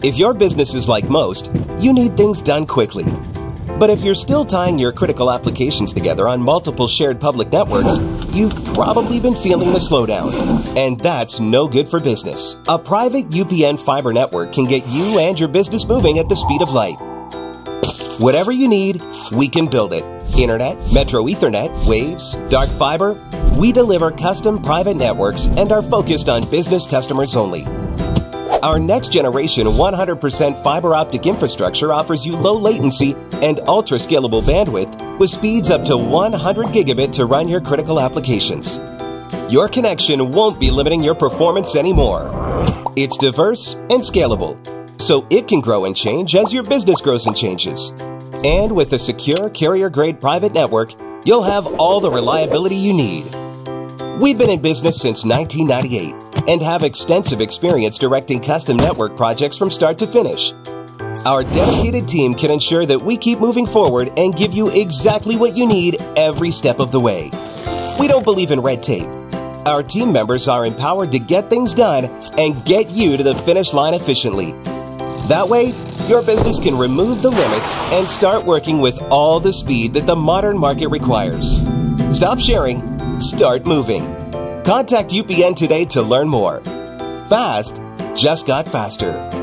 If your business is like most, you need things done quickly. But if you're still tying your critical applications together on multiple shared public networks, you've probably been feeling the slowdown. And that's no good for business. A private UPN fiber network can get you and your business moving at the speed of light. Whatever you need, we can build it. Internet, Metro Ethernet, Waves, Dark Fiber, we deliver custom private networks and are focused on business customers only. Our next generation 100% fiber optic infrastructure offers you low latency and ultra scalable bandwidth with speeds up to 100 gigabit to run your critical applications. Your connection won't be limiting your performance anymore. It's diverse and scalable, so it can grow and change as your business grows and changes. And with a secure carrier grade private network, you'll have all the reliability you need. We've been in business since 1998 and have extensive experience directing custom network projects from start to finish. Our dedicated team can ensure that we keep moving forward and give you exactly what you need every step of the way. We don't believe in red tape. Our team members are empowered to get things done and get you to the finish line efficiently. That way, your business can remove the limits and start working with all the speed that the modern market requires. Stop sharing, start moving. Contact UPN today to learn more. Fast just got faster.